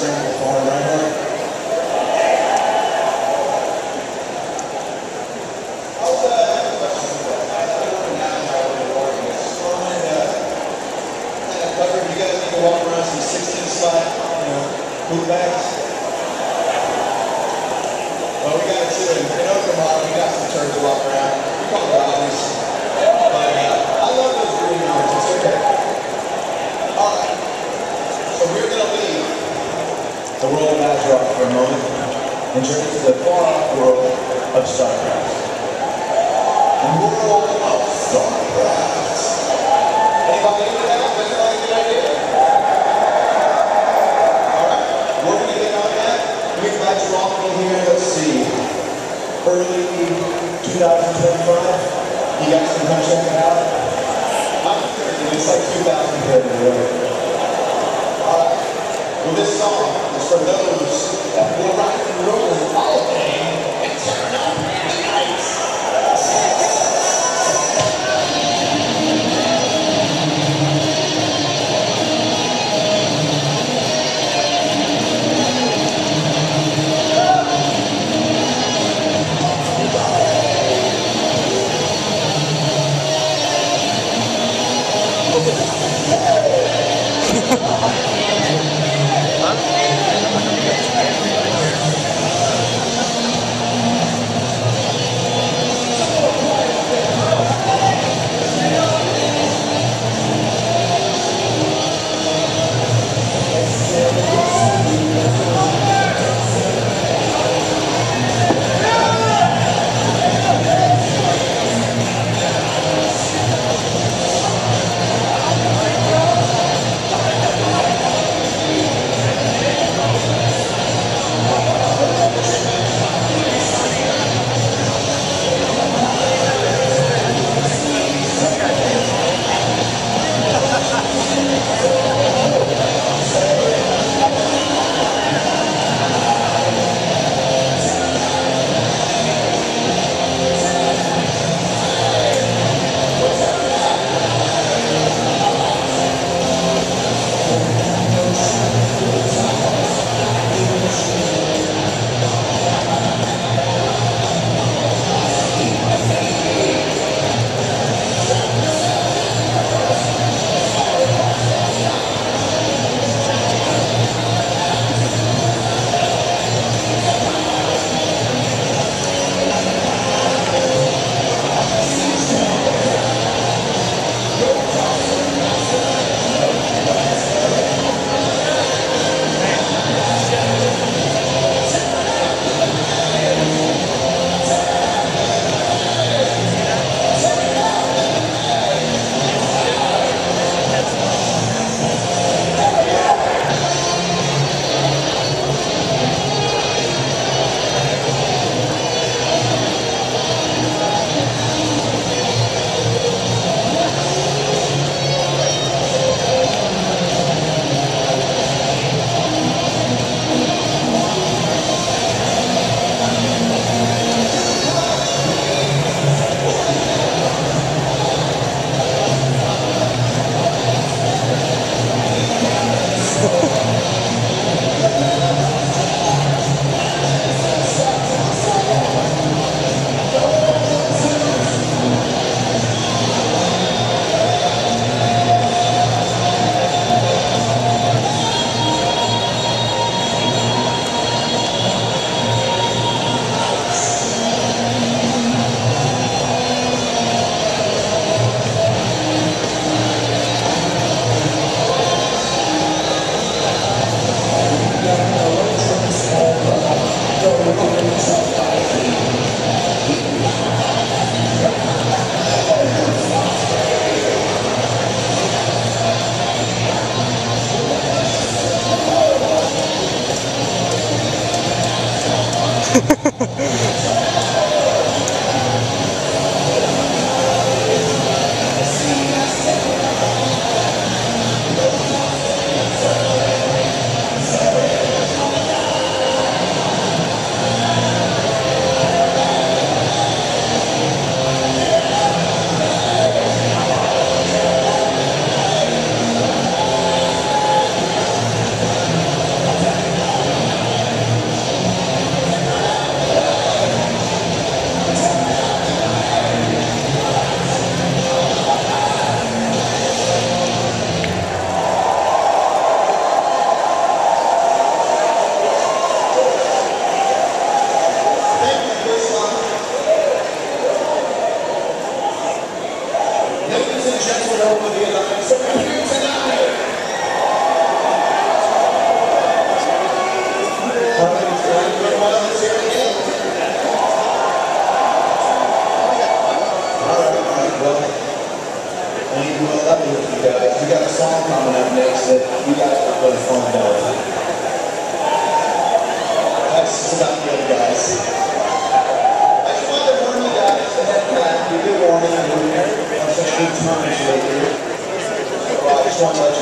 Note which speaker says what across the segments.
Speaker 1: for him, right, to walk around some 16 slot, you know, boot bags. Well, we got two in, in Oklahoma, we got some turns to walk around. We call them bodies. But uh, I love those green ones, it's okay. All right. So we're going to leave the world of Azeroth for a moment and to the far-off world of StarCraft. The world of StarCraft. Anybody into that? That's not a good idea. All right. We're going to get on that. We've got you all in here, let's see, early 2025. You guys can come check it out. I'm thinking it's like 2030, really. This song is for those that will rock and roll all day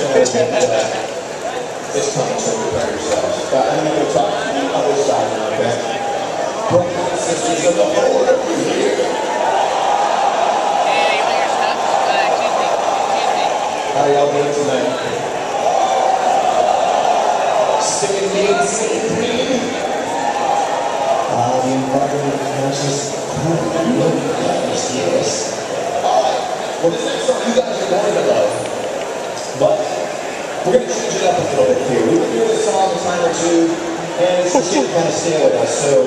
Speaker 1: to uh, it's coming, so prepare yourselves. But I'm going to talk to the other side now, okay? Brothers and sisters of the Lord, here.
Speaker 2: Hey, you? Uh, me.
Speaker 1: How y'all doing tonight? Me and singing green. Ah, the environment conscious. Yes. Alright. Well, this next song you guys are going to. But we're going to change it up a little bit here. We've been doing this song a time or two, and it's just kind of stay with us. So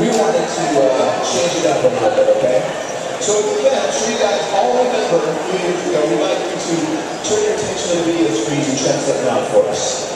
Speaker 1: we wanted to uh, change it up a little bit, okay? So if we can, I'm sure you guys all remember years ago, we'd like you to turn your attention to the video screens and check something out for us.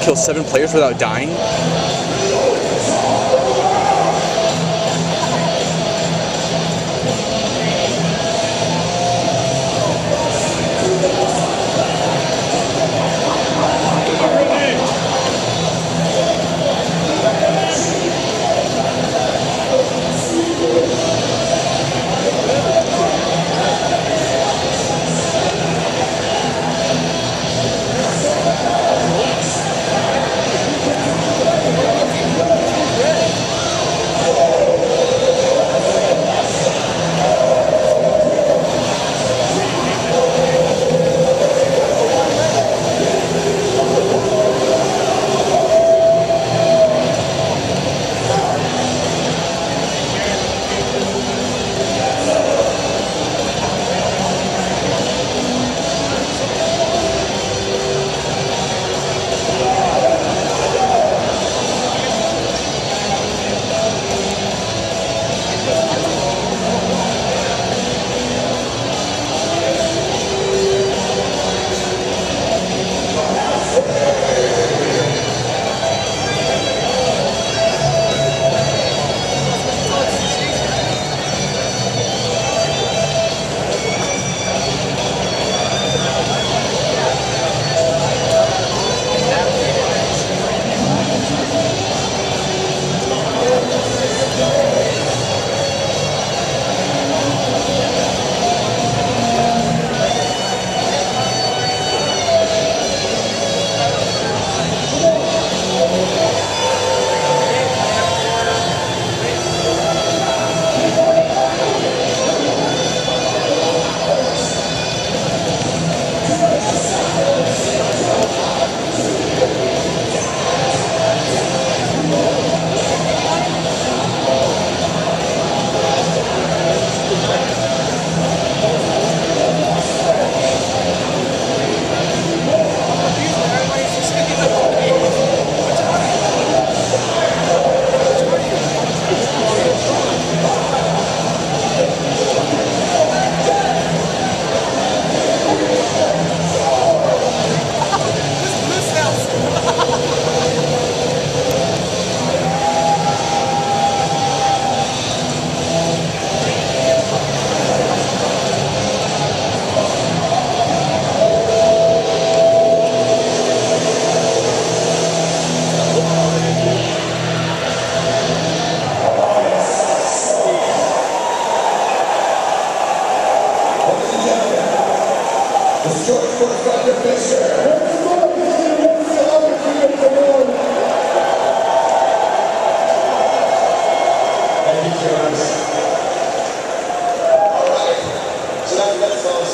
Speaker 3: Kill seven players without dying?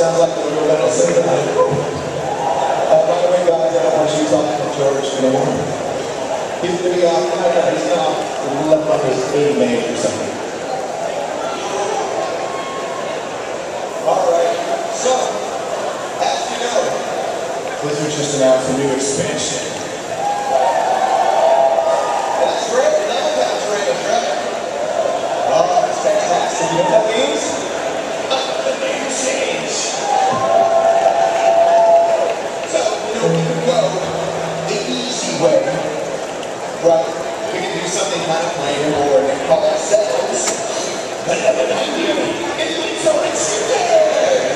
Speaker 1: Sounds like uh, the real little sing tonight. You to George. He's gonna be off. No, no, he's not. His or something. All right. So, as you know, Blizzard just announced a new expansion. That's great. I love that trailer, right? Oh, that's fantastic. You know what that means? the name change. So, you know, we can go the easy way, right? We can do something kind of plain and boring and call ourselves another 90 inventory today.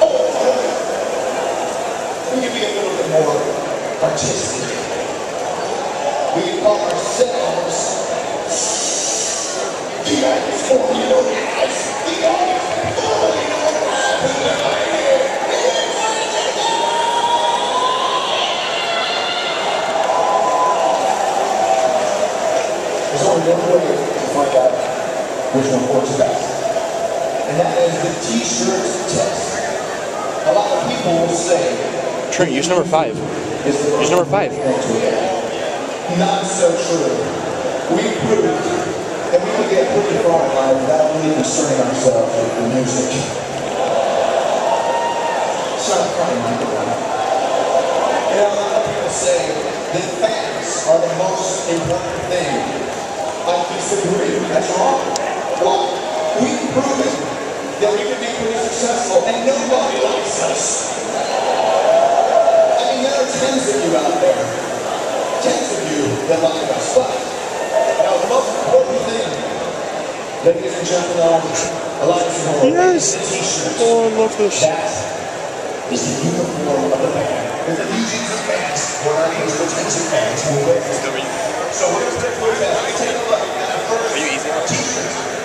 Speaker 1: Or we can be a little bit more artistic. We ourselves the There's only one way to find out which one works best. And that is the t-shirt test. A lot of people will say
Speaker 3: Trent, use number five.
Speaker 1: Is
Speaker 3: number five.
Speaker 1: Not so true. We proved that we can get pretty far in life without really concerning ourselves with the music. Stop crying, Michael. You know, a lot of people say that fans are the most important thing. I disagree. That's wrong. Why? We've proven that we can be pretty successful and nobody likes us. Tens of you out there tens of you that like us. But now the most important thing, ladies and gentlemen, Elijah Moore,
Speaker 3: Yes.
Speaker 1: is the t-shirt.
Speaker 3: Oh, I love this.
Speaker 1: That is the uniform of the band. With the Eugene's of fans, what our names tens of fans will wear. So we're going to take a look at the first t-shirt.